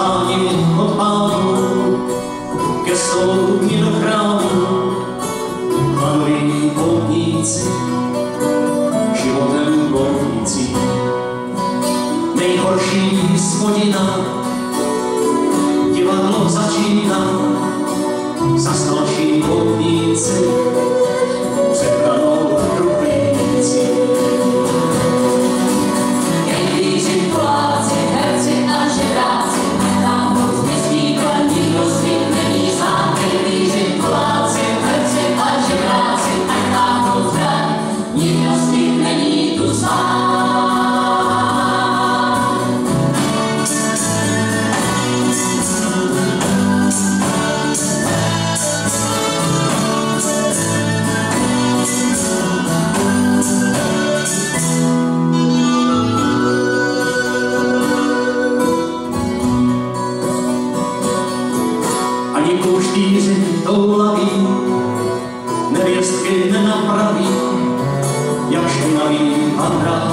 přivádí ho pánu ke soudní do chrámu. Panují poutníci, životem bojící. Nejhorší spodina,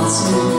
to